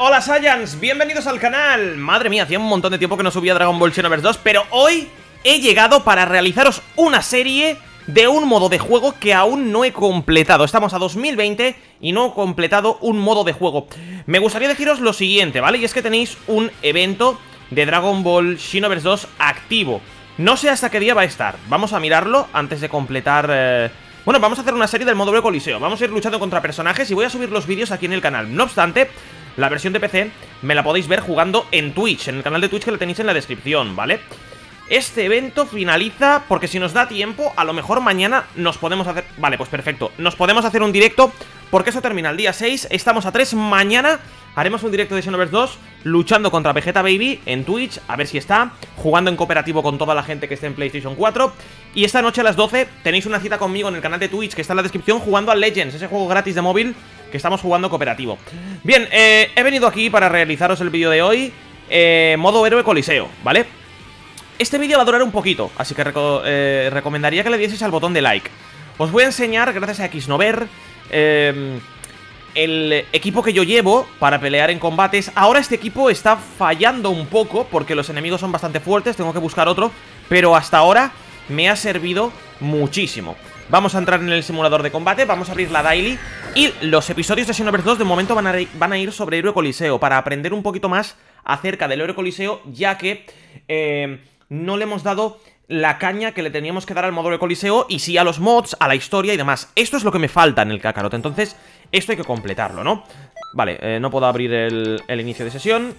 Hola Saiyans, bienvenidos al canal. Madre mía, hacía un montón de tiempo que no subía Dragon Ball Xenoverse 2 Pero hoy he llegado para realizaros una serie de un modo de juego que aún no he completado. Estamos a 2020 y no he completado un modo de juego. Me gustaría deciros lo siguiente, ¿vale? Y es que tenéis un evento de Dragon Ball Xenoverse 2 activo. No sé hasta qué día va a estar. Vamos a mirarlo antes de completar... Eh, bueno, vamos a hacer una serie del modo de coliseo Vamos a ir luchando contra personajes y voy a subir los vídeos aquí en el canal. No obstante, la versión de PC me la podéis ver jugando en Twitch En el canal de Twitch que lo tenéis en la descripción, ¿vale? Este evento finaliza porque si nos da tiempo, a lo mejor mañana nos podemos hacer... Vale, pues perfecto, nos podemos hacer un directo porque eso termina el día 6, estamos a 3, mañana haremos un directo de Xenoverse 2 luchando contra Vegeta Baby en Twitch, a ver si está, jugando en cooperativo con toda la gente que esté en PlayStation 4 y esta noche a las 12 tenéis una cita conmigo en el canal de Twitch que está en la descripción jugando a Legends, ese juego gratis de móvil que estamos jugando cooperativo. Bien, eh, he venido aquí para realizaros el vídeo de hoy, eh, modo héroe coliseo, ¿vale? Este vídeo va a durar un poquito, así que eh, recomendaría que le dieseis al botón de like. Os voy a enseñar, gracias a Xnover, eh, el equipo que yo llevo para pelear en combates. Ahora este equipo está fallando un poco porque los enemigos son bastante fuertes, tengo que buscar otro, pero hasta ahora me ha servido muchísimo. Vamos a entrar en el simulador de combate, vamos a abrir la daily y los episodios de Xenoverse 2 de momento van a, ir sobre Héroe Coliseo para aprender un poquito más acerca del Héroe Coliseo ya que eh, no le hemos dado la caña que le teníamos que dar al módulo de Coliseo y sí a los mods, a la historia y demás. Esto es lo que me falta en el Kakarot, entonces esto hay que completarlo, ¿no? Vale, eh, no puedo abrir el, inicio de sesión.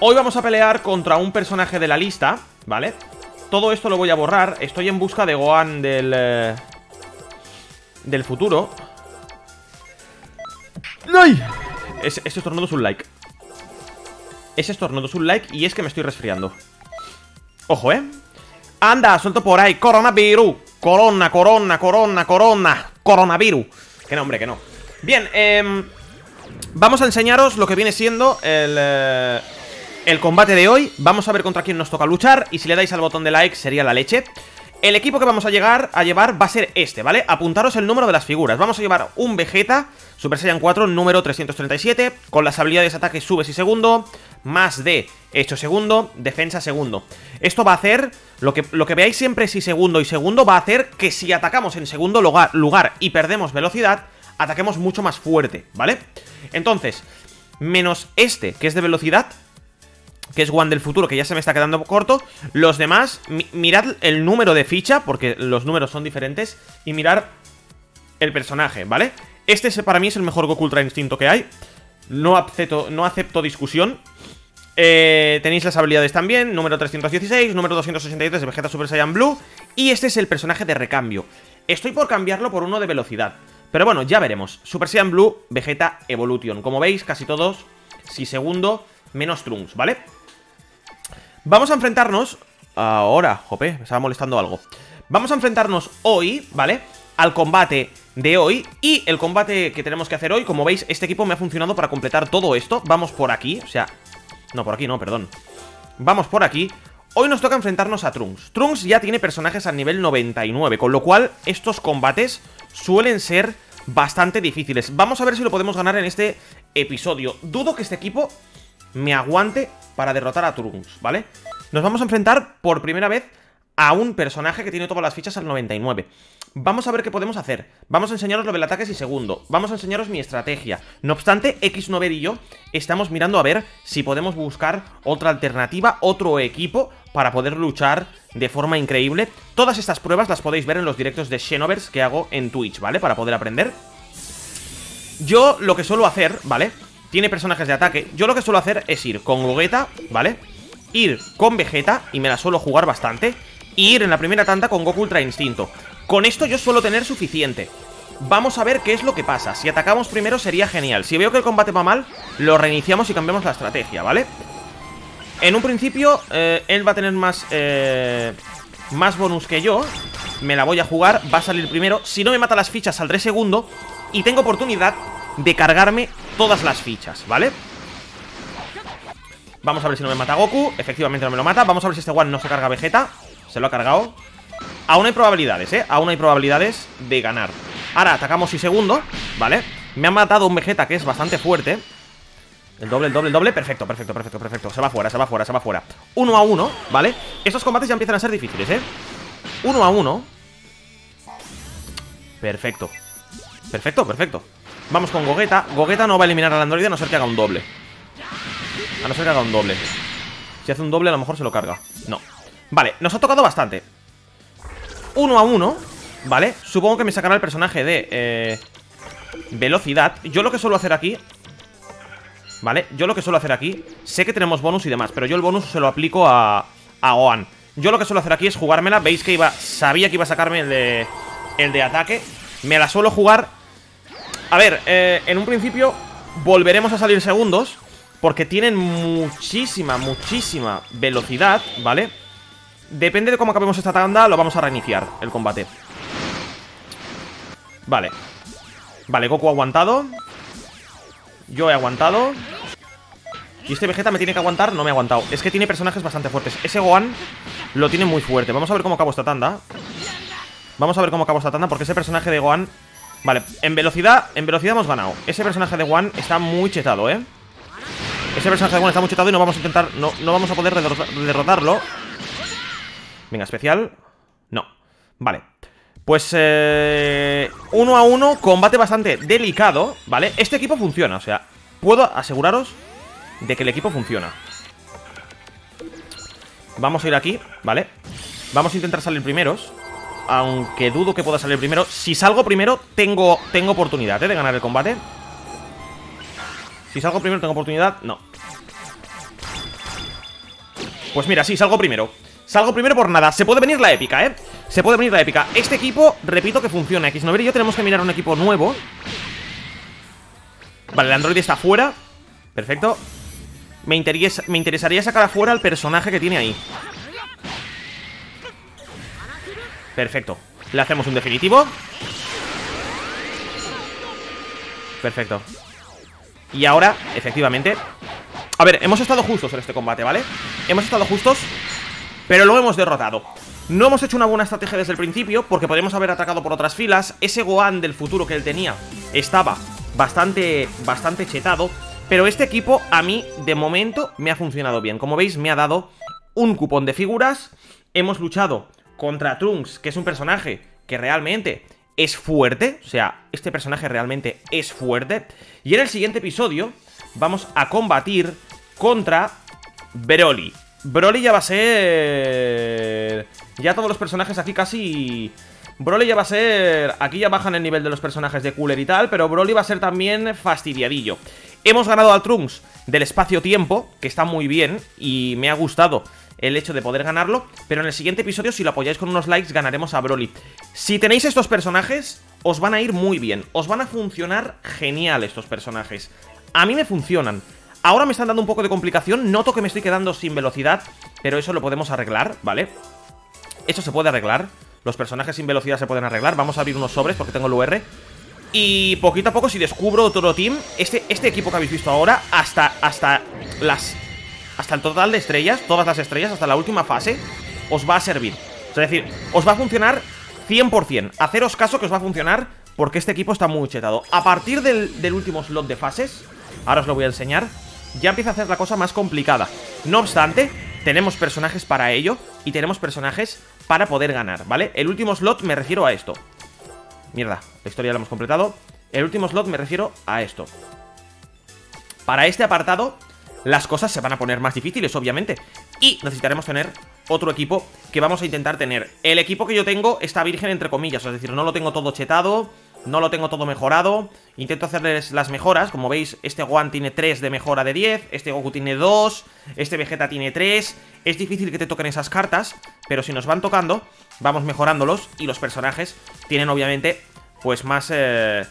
Hoy vamos a pelear contra un personaje de la lista, ¿vale? Todo esto lo voy a borrar. Estoy en busca de Gohan del... Eh, del futuro. ¡Ay! Ese, ese estornudo es un like. Ese estornudo es un like y es que me estoy resfriando. Ojo, ¿eh? Anda, suelto por ahí. Coronavirus. Corona, corona, corona, corona. Coronavirus. Que no, hombre, que no. Bien, eh, vamos a enseñaros lo que viene siendo el, eh, el combate de hoy. Vamos a ver contra quién nos toca luchar. Y si le dais al botón de like sería la leche. El equipo que vamos a llegar a llevar va a ser este, ¿vale? Apuntaros el número de las figuras. Vamos a llevar un Vegeta Super Saiyan 4 número 337 con las habilidades ataque subes y segundo, más de hecho segundo, defensa segundo. Esto va a hacer, lo que, lo que veáis siempre si segundo y segundo, va a hacer que si atacamos en segundo lugar, lugar y perdemos velocidad, ataquemos mucho más fuerte, ¿vale? Entonces, menos este, que es de velocidad, que es One del futuro, que ya se me está quedando corto. Los demás, mirad el número de ficha, porque los números son diferentes, y mirar el personaje, ¿vale? Este para mí es el mejor Goku Ultra Instinto que hay. No acepto, no acepto discusión. Eh, tenéis las habilidades también, número 316, número 263 de Vegeta Super Saiyan Blue Y este es el personaje de recambio Estoy por cambiarlo por uno de velocidad Pero bueno, ya veremos Super Saiyan Blue, Vegeta Evolution Como veis, casi todos, si segundo, menos Trunks, ¿vale? Vamos a enfrentarnos Ahora, jope, me estaba molestando algo Vamos a enfrentarnos hoy, ¿vale? Al combate de hoy. Y el combate que tenemos que hacer hoy Como veis, este equipo me ha funcionado para completar todo esto. Vamos por aquí, o sea, no, por aquí no, perdón. Vamos por aquí. Hoy nos toca enfrentarnos a Trunks. Trunks ya tiene personajes a nivel 99 Con lo cual, estos combates suelen ser bastante difíciles. Vamos a ver si lo podemos ganar en este episodio. Dudo que este equipo me aguante para derrotar a Trunks, ¿vale? Nos vamos a enfrentar por primera vez a un personaje que tiene todas las fichas al 99 Vamos a ver qué podemos hacer. Vamos a enseñaros lo del ataque y segundo. Vamos a enseñaros mi estrategia. No obstante, X9 y yo estamos mirando a ver si podemos buscar otra alternativa Otro equipo para poder luchar de forma increíble. Todas estas pruebas las podéis ver en los directos de Xenoverse que hago en Twitch, ¿vale? Para poder aprender. Yo lo que suelo hacer, ¿vale? Tiene personajes de ataque. Yo lo que suelo hacer es ir con Gogeta, ¿vale? Ir con Vegeta, y me la suelo jugar bastante Y ir en la primera tanda con Goku Ultra Instinto. Con esto yo suelo tener suficiente. Vamos a ver qué es lo que pasa. Si atacamos primero sería genial. Si veo que el combate va mal, lo reiniciamos y cambiamos la estrategia, ¿vale? En un principio, eh, él va a tener más, eh, más bonus que yo. Me la voy a jugar, va a salir primero. Si no me mata las fichas, saldré segundo. Y tengo oportunidad de cargarme todas las fichas, ¿vale? Vamos a ver si no me mata Goku. Efectivamente no me lo mata. Vamos a ver si este One no se carga Vegeta Se lo ha cargado. Aún hay probabilidades, ¿eh? Aún hay probabilidades de ganar. Ahora atacamos y segundo, ¿vale? Me ha matado un Vegeta que es bastante fuerte. El doble, el doble, el doble, perfecto, perfecto, perfecto, perfecto. Se va fuera, se va fuera, se va fuera. Uno a uno, ¿vale? Estos combates ya empiezan a ser difíciles, ¿eh? Uno a uno. Perfecto. Perfecto, perfecto. Vamos con Gogeta. Gogeta no va a eliminar al androide a no ser que haga un doble. A no ser que haga un doble. Si hace un doble a lo mejor se lo carga. No Vale, nos ha tocado bastante Uno a uno ¿Vale? Supongo que me sacará el personaje de eh, Velocidad Yo lo que suelo hacer aquí ¿Vale? Yo lo que suelo hacer aquí Sé que tenemos bonus y demás Pero yo el bonus se lo aplico a, a Oan Yo lo que suelo hacer aquí es jugármela Veis que iba sabía que iba a sacarme el de, el de ataque Me la suelo jugar A ver, eh, en un principio Volveremos a salir segundos Porque tienen muchísima, muchísima velocidad ¿Vale? Depende de cómo acabemos esta tanda Lo vamos a reiniciar, el combate. Vale. Vale, Goku ha aguantado. Yo he aguantado. Y este Vegeta me tiene que aguantar, no me ha aguantado. Es que tiene personajes bastante fuertes. Ese Gohan lo tiene muy fuerte. Vamos a ver cómo acabo esta tanda. Vamos a ver cómo acabo esta tanda Porque ese personaje de Gohan Vale, en velocidad, en velocidad hemos ganado. Ese personaje de Gohan está muy chetado, ¿eh? Ese personaje de Gohan está muy chetado y no vamos a intentar No, no vamos a poder derrotarlo Venga, especial No, vale pues eh, uno a uno, combate bastante delicado, ¿vale? Este equipo funciona, o sea, puedo aseguraros de que el equipo funciona. Vamos a ir aquí, ¿vale? Vamos a intentar salir primeros, aunque dudo que pueda salir primero. Si salgo primero, tengo, tengo oportunidad, ¿eh? De ganar el combate. Si salgo primero, tengo oportunidad, no. Pues mira, sí, salgo primero. Salgo primero por nada. Se puede venir la épica, ¿eh? Se puede venir la épica. Este equipo, repito que funciona. X9 y yo tenemos que mirar un equipo nuevo. Vale, el androide está fuera. Perfecto. Me, interesa, me interesaría sacar afuera al personaje que tiene ahí. Perfecto. Le hacemos un definitivo. Perfecto. Y ahora, efectivamente A ver, hemos estado justos en este combate, ¿vale? Hemos estado justos Pero lo hemos derrotado no hemos hecho una buena estrategia desde el principio porque podríamos haber atacado por otras filas. Ese Gohan del futuro que él tenía estaba bastante, bastante chetado. Pero este equipo a mí, de momento, me ha funcionado bien. Como veis, me ha dado un cupón de figuras. Hemos luchado contra Trunks, que es un personaje que realmente es fuerte. O sea, este personaje realmente es fuerte. Y en el siguiente episodio vamos a combatir contra Broly. Broly ya va a ser... Ya todos los personajes aquí casi... Broly ya va a ser... Aquí ya bajan el nivel de los personajes de Cooler y tal, pero Broly va a ser también fastidiadillo. Hemos ganado al Trunks del espacio-tiempo, que está muy bien y me ha gustado el hecho de poder ganarlo, pero en el siguiente episodio, si lo apoyáis con unos likes, ganaremos a Broly. Si tenéis estos personajes, os van a ir muy bien, os van a funcionar genial estos personajes. A mí me funcionan. Ahora me están dando un poco de complicación, noto que me estoy quedando sin velocidad, pero eso lo podemos arreglar, ¿vale? Eso se puede arreglar Los personajes sin velocidad se pueden arreglar Vamos a abrir unos sobres porque tengo el UR Y poquito a poco si descubro otro team Este, este equipo que habéis visto ahora Hasta, las Hasta el total de estrellas, todas las estrellas Hasta la última fase, os va a servir. Es decir, os va a funcionar 100% Haceros caso que os va a funcionar Porque este equipo está muy chetado. A partir del, del último slot de fases Ahora os lo voy a enseñar Ya empieza a hacer la cosa más complicada No obstante, tenemos personajes para ello y tenemos personajes para poder ganar, ¿vale? El último slot me refiero a esto. Mierda, la historia la hemos completado. El último slot me refiero a esto. Para este apartado, las cosas se van a poner más difíciles, obviamente. Y necesitaremos tener otro equipo que vamos a intentar tener. El equipo que yo tengo está virgen entre comillas, es decir, no lo tengo todo chetado, no lo tengo todo mejorado. Intento hacerles las mejoras. Como veis, este Gohan tiene 3 de mejora de 10. Este Goku tiene 2. Este Vegeta tiene 3. Es difícil que te toquen esas cartas. Pero si nos van tocando, vamos mejorándolos. Y los personajes tienen obviamente, pues más, eh,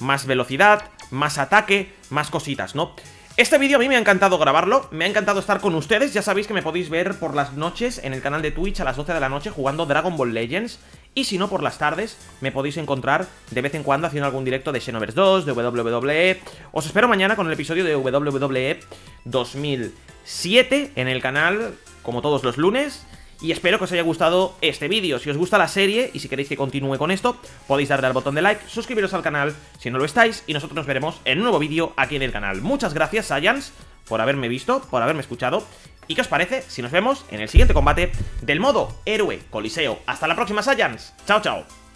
más velocidad, más ataque, más cositas, ¿no? Este vídeo a mí me ha encantado grabarlo, me ha encantado estar con ustedes, ya sabéis que me podéis ver por las noches en el canal de Twitch a las 12 de la noche jugando Dragon Ball Legends y si no por las tardes me podéis encontrar de vez en cuando haciendo algún directo de Xenoverse 2, de WWE, os espero mañana con el episodio de WWE 2007 en el canal como todos los lunes Y espero que os haya gustado este vídeo. Si os gusta la serie y si queréis que continúe con esto, podéis darle al botón de like, suscribiros al canal si no lo estáis, y nosotros nos veremos en un nuevo vídeo aquí en el canal. Muchas gracias, Saiyans, por haberme visto, por haberme escuchado. ¿Y qué os parece si nos vemos en el siguiente combate del modo Héroe Coliseo? Hasta la próxima, Saiyans. Chao, chao.